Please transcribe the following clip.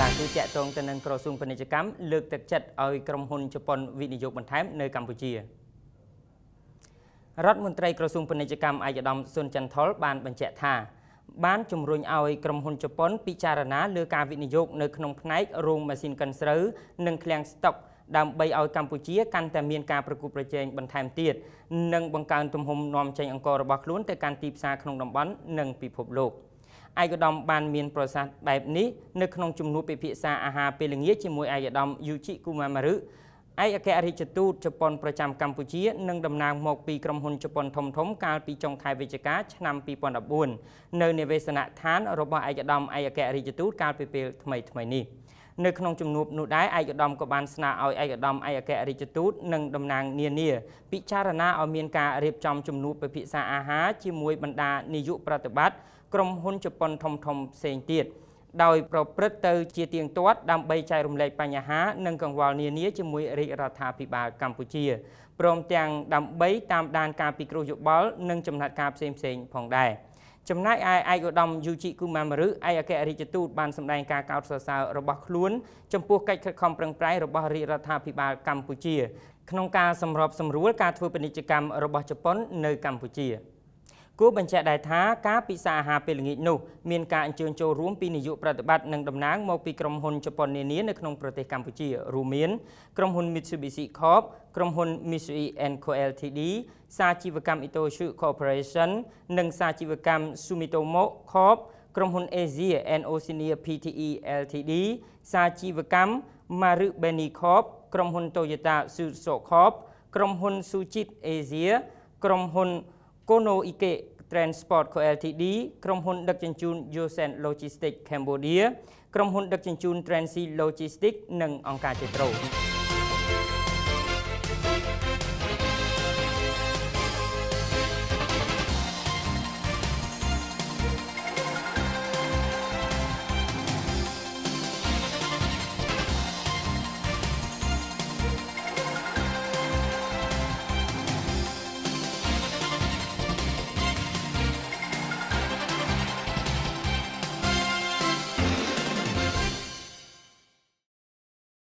បាទគឺតាក់ទងទៅនឹងក្រសួងពាណិជ្ជកម្មលើកទឹកចិត្តឲ្យក្រុមហ៊ុនជប៉ុនវិនិយោគបន្ថែមនៅកម្ពុជារដ្ឋមន្ត្រីក្រសួងពាណិជ្ជកម្មឯកឧត្តមស៊ុនចន្ទថុលបានបញ្ជាក់ថាបានជំរុញឲ្យក្រុមហ៊ុនជប៉ុនពិចារណាលើការវិនិយោគនៅក្នុងផ្នែករោងម៉ាស៊ីនកិនស្រូវនិងឃ្លាំងស្តុកដើម្បីឲ្យកម្ពុជាកាន់តែមានការប្រកួតប្រជែងបន្ថែមទៀតនិងបង្កើនទំហំនាំចេញអង្កររបស់ខ្លួនទៅកាន់ទីផ្សារក្នុងតំបន់និងពិភពលោក។ ឯកឧត្តមបានមានប្រសាសន៍បែបនេះនៅក្នុងជំនួបពិភាក្សាអាហារពេលល្ងាចជាមួយឯកឧត្តមយូជីគូម៉ាម៉ារឹឯកអគ្គរដ្ឋទូតជប៉ុនប្រចាំកម្ពុជានិងតំណាងមកពីក្រុមហ៊ុនជប៉ុនធំធំកាលពីចុងខែវិច្ឆិកាឆ្នាំ2014នៅនិវេសនដ្ឋានរបស់ឯកឧត្តមឯកអគ្គរដ្ឋទូតកាលពីពេលថ្មីថ្មីនេះ នៅក្នុងជំនួបនោះដែរឯកឧត្តមក៏បានស្នើឲ្យឯកឧត្តមឯកអគ្គរដ្ឋទូតនិងតំណាងនានាពិចារណាឲ្យមានការរៀបចំជំនួបពិភាក្សាអាហារជាមួយបណ្ដានាយកប្រតិបត្តិក្រុមហ៊ុនជប៉ុនធំធំផ្សេងទៀតដោយប្រព្រឹត្តទៅជាទៀងទាត់ដើម្បីចែករំលែកបញ្ហា និងកង្វល់នានាជាមួយរាជរដ្ឋាភិបាលកម្ពុជាព្រមទាំងដើម្បីតាមដានការពិគ្រោះយោបល់និងចំណាត់ការផ្សេងៗផងដែរ ចំណែកឯឯកឧត្តមយូជីគូម៉ាម៉ារឹឯកអគ្គរដ្ឋទូតបានសម្ដែងការកោតសរសើររបស់ខ្លួនចំពោះកិច្ចខិតខំប្រឹងប្រែងរបស់រាជរដ្ឋាភិបាលកម្ពុជា ក្នុងការសម្របសម្រួលការធ្វើពាណិជ្ជកម្មរបស់ជប៉ុននៅកម្ពុជា។ គួរបញ្ជាក់ដែរថាការពិសាអាហារពេលល្ងាចនោះមានការអញ្ជើញចូលរួមពីនាយកប្រតិបត្តិនិងតំណាងមកពីក្រុមហ៊ុនជប៉ុននានានៅក្នុងប្រទេសកម្ពុជារួមមានក្រុមហ៊ុន Mitsubishi Corp ក្រុមហ៊ុន Mitsui Co Ltd សាជីវកម្ម Itochu Corporation និងសាជីវកម្ម Sumitomo Corp ក្រុមហ៊ុន Asia and Oceania Pte Ltd សាជីវកម្ម Marubeni Corp ក្រុមហ៊ុន Toyota Tsusho Corp ក្រុមហ៊ុន Sujit Asia ក្រុមហ៊ុន Kono Ike Transport Co Ltd ក្រុមហ៊ុនដឹកជញ្ជូន Yosen Logistics Cambodia ក្រុមហ៊ុនដឹកជញ្ជូន Transi Logistics និងអង្គការជេត្រូ